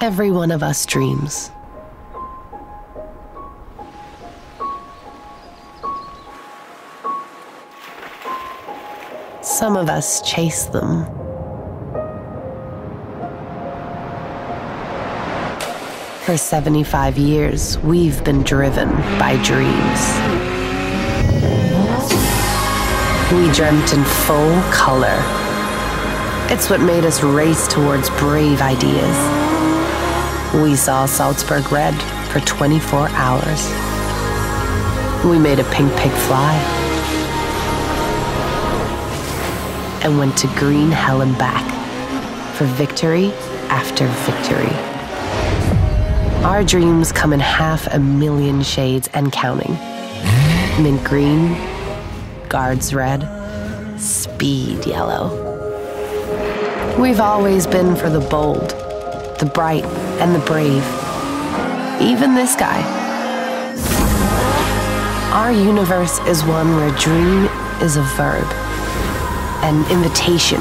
Every one of us dreams. Some of us chase them. For 75 years, we've been driven by dreams. We dreamt in full color. It's what made us race towards brave ideas. We saw Salzburg red for 24 hours. We made a pink pig fly. And went to green hell and back for victory after victory. Our dreams come in half a million shades and counting. Mint green, guards red, speed yellow. We've always been for the bold, the bright, and the brave. Even this guy. Our universe is one where dream is a verb, an invitation,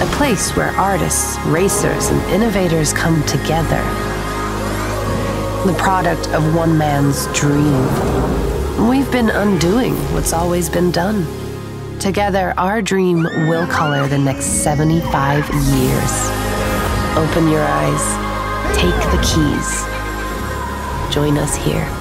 a place where artists, racers, and innovators come together the product of one man's dream. We've been undoing what's always been done. Together, our dream will color the next 75 years. Open your eyes, take the keys. Join us here.